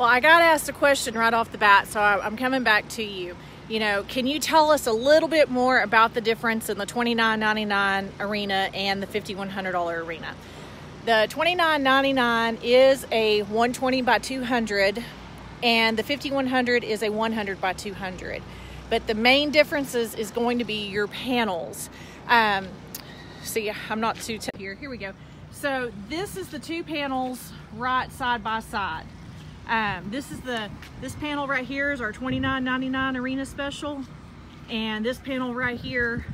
Well, I got asked a question right off the bat, so I'm coming back to you. You know, can you tell us a little bit more about the difference in the $29.99 arena and the $5,100 arena? The $29.99 is a 120 by 200 and the 5100 is a 100 by 200. But the main differences is going to be your panels. Um, see, I'm not too here. Here we go. So this is the two panels right side by side. Um, this is the this panel right here is our $29.99 arena special, and this panel right here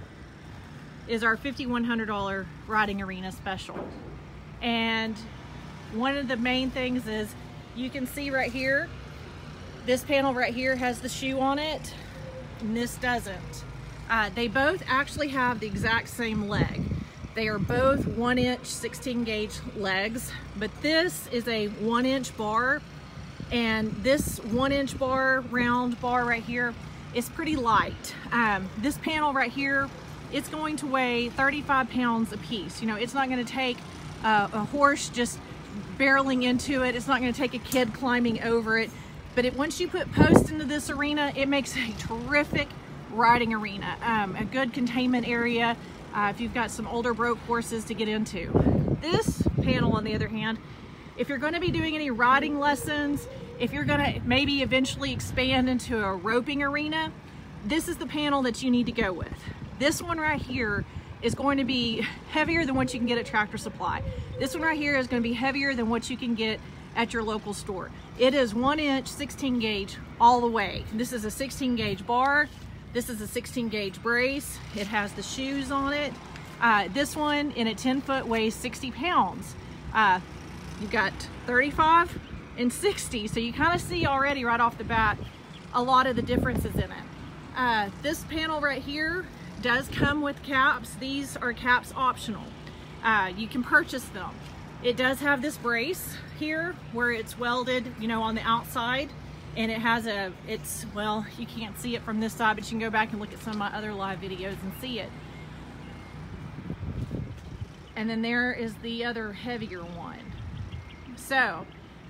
is our $5,100 riding arena special. And one of the main things is you can see right here this panel right here has the shoe on it, and this doesn't. Uh, they both actually have the exact same leg. They are both one inch 16 gauge legs, but this is a one inch bar and this one inch bar, round bar right here is pretty light. Um, this panel right here, it's going to weigh 35 pounds a piece. You know, it's not gonna take uh, a horse just barreling into it. It's not gonna take a kid climbing over it. But it, once you put posts into this arena, it makes a terrific riding arena, um, a good containment area uh, if you've got some older broke horses to get into. This panel, on the other hand, if you're gonna be doing any riding lessons, if you're gonna maybe eventually expand into a roping arena, this is the panel that you need to go with. This one right here is going to be heavier than what you can get at Tractor Supply. This one right here is gonna be heavier than what you can get at your local store. It is one inch 16 gauge all the way. This is a 16 gauge bar. This is a 16 gauge brace. It has the shoes on it. Uh, this one in a 10 foot weighs 60 pounds. Uh, you've got 35 and 60. So you kind of see already right off the bat a lot of the differences in it. Uh, this panel right here does come with caps. These are caps optional. Uh, you can purchase them. It does have this brace here where it's welded, you know, on the outside and it has a, it's, well, you can't see it from this side, but you can go back and look at some of my other live videos and see it. And then there is the other heavier one. So,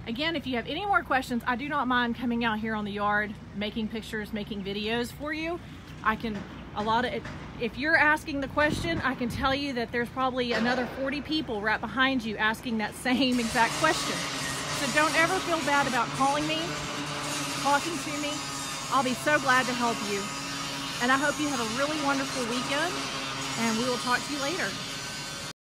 again, if you have any more questions, I do not mind coming out here on the yard, making pictures, making videos for you. I can a lot of if you're asking the question, I can tell you that there's probably another 40 people right behind you asking that same exact question. So don't ever feel bad about calling me, talking to me. I'll be so glad to help you. And I hope you have a really wonderful weekend and we will talk to you later.